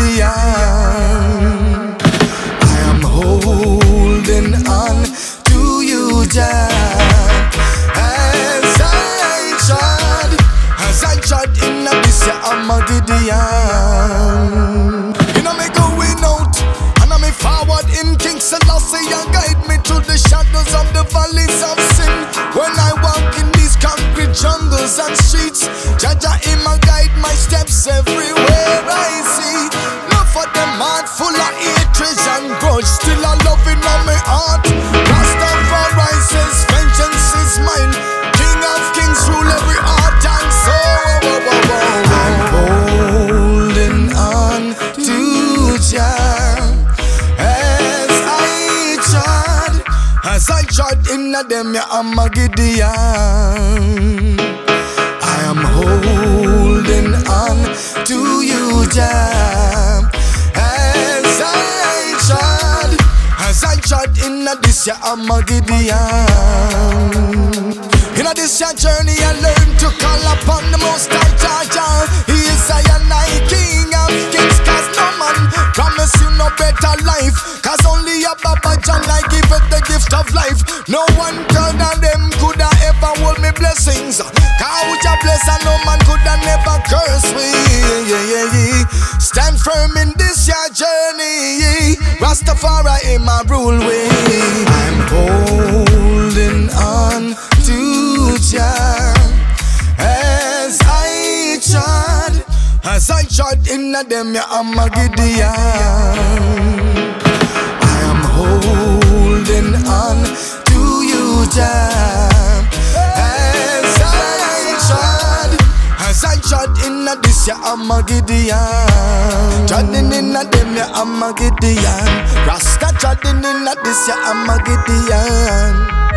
I'm I trod in them, yeah, I'm a Gideon. I am holding on to you, Jah, as I trod, as I trod in this, yeah, I'm a Gideon. In this your journey, I learned to call upon the Most High Jah Jah. He is I and I, King of Kings, cause no man promise you no better life. Cause only a Baba John of life. No one could of them could have ever hold me blessings. Cause with your bless and no man could have never curse me. Yeah, yeah, yeah. Stand firm in this your journey. Rastafari in my rule way. I'm holding on to Jah as I trod, as I trod in them, yeah, I'm a Gideon. This, yeah, I'm a Gideon. Trodding in them, yeah, I'm a Gideon. Rasta trodding in this, yeah, I'm a Gideon.